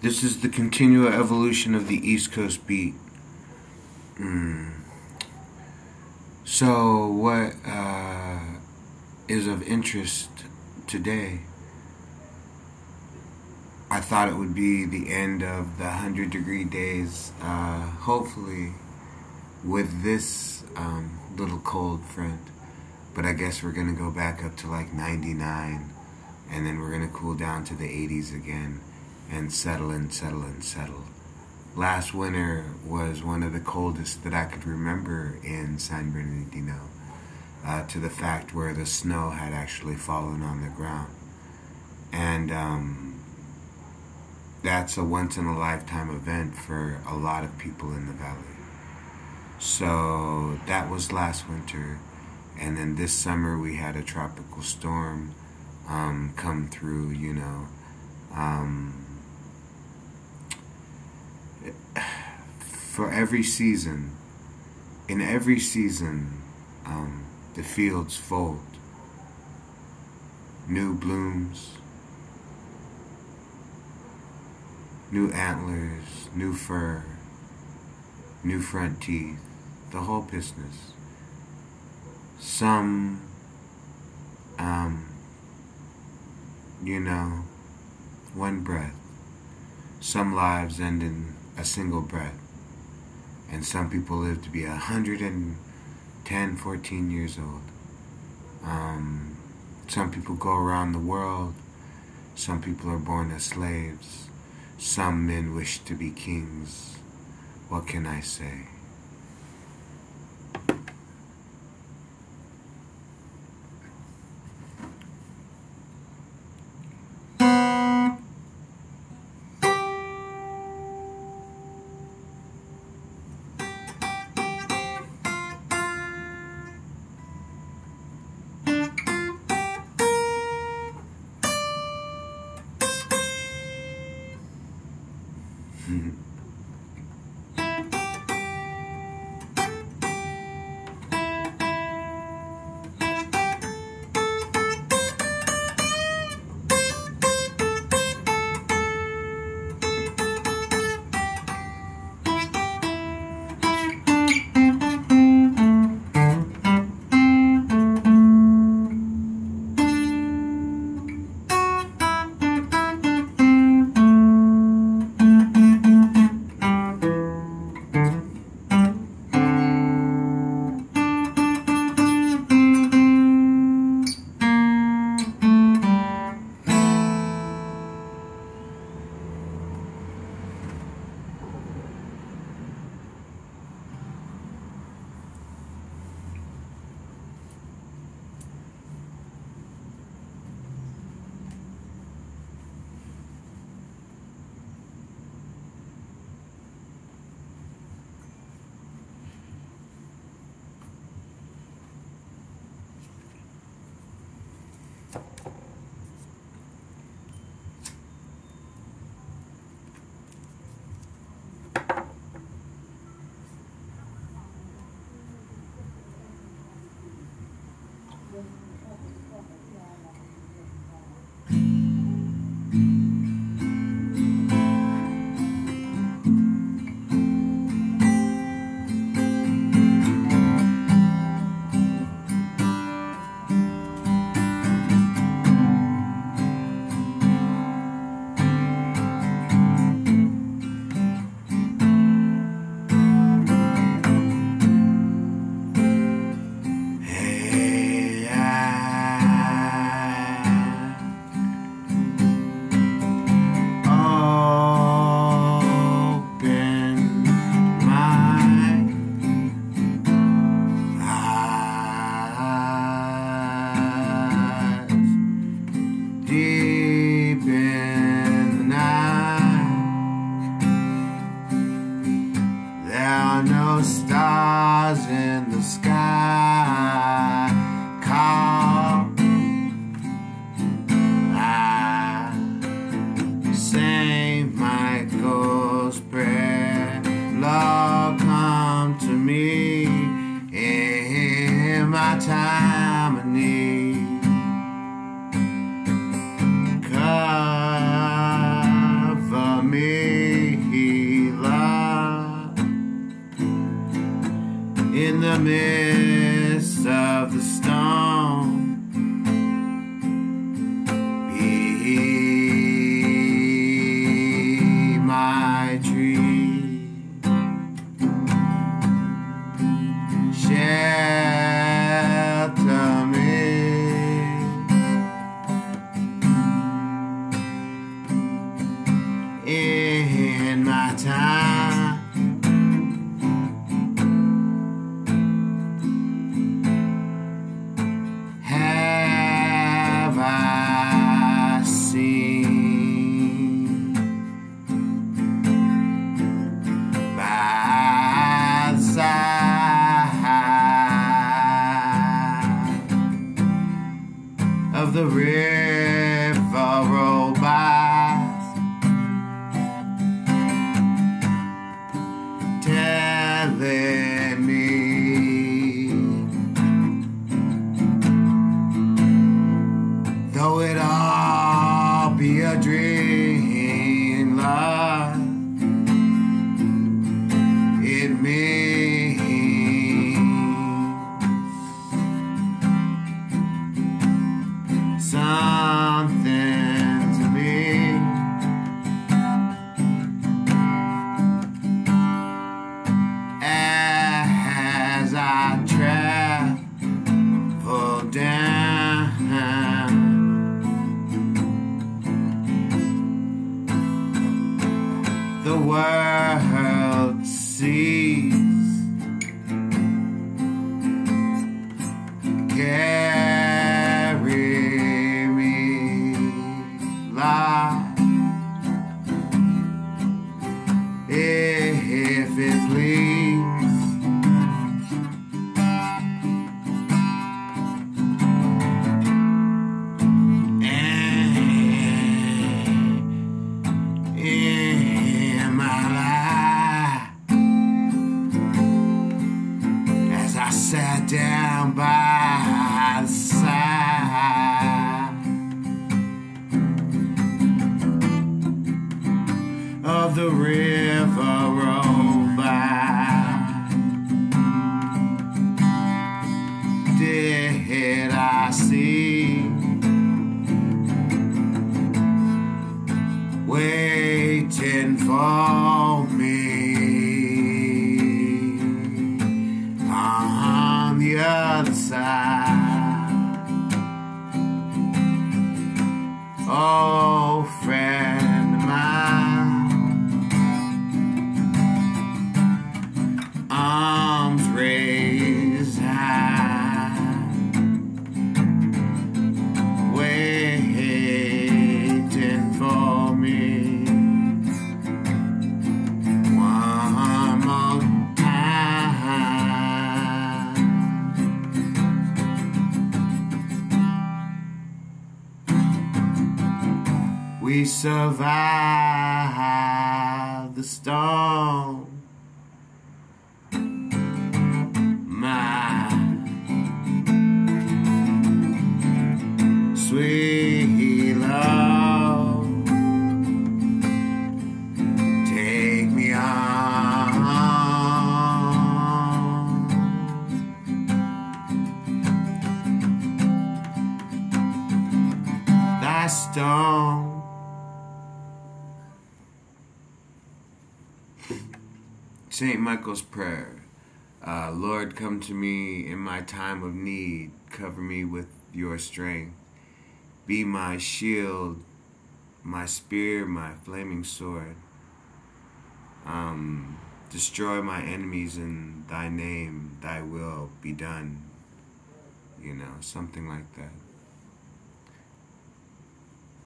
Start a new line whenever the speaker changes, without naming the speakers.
This is the continual evolution of the East Coast beat. Mm. So, what uh, is of interest today? I thought it would be the end of the 100 degree days, uh, hopefully, with this um, little cold front. But I guess we're going to go back up to like 99, and then we're going to cool down to the 80s again and settle and settle and settle. Last winter was one of the coldest that I could remember in San Bernardino, uh, to the fact where the snow had actually fallen on the ground. And um, that's a once in a lifetime event for a lot of people in the valley. So that was last winter. And then this summer we had a tropical storm um, come through, you know. Um, for every season, in every season, um, the fields fold. New blooms, new antlers, new fur, new front teeth, the whole business. Some, um, you know, one breath. Some lives end in a single breath. And some people live to be 110, 14 years old. Um, some people go around the world. Some people are born as slaves. Some men wish to be kings. What can I say? miracles prayer. Lord, come to me in my time of need. Cover me, Lord, in the midst. Of the river roll by? telling me though it all be a dream world waiting We survived the storm. My sweet love, take me stone. St. Michael's Prayer. Uh, Lord, come to me in my time of need. Cover me with your strength. Be my shield, my spear, my flaming sword. Um, destroy my enemies in thy name, thy will be done. You know, something like that.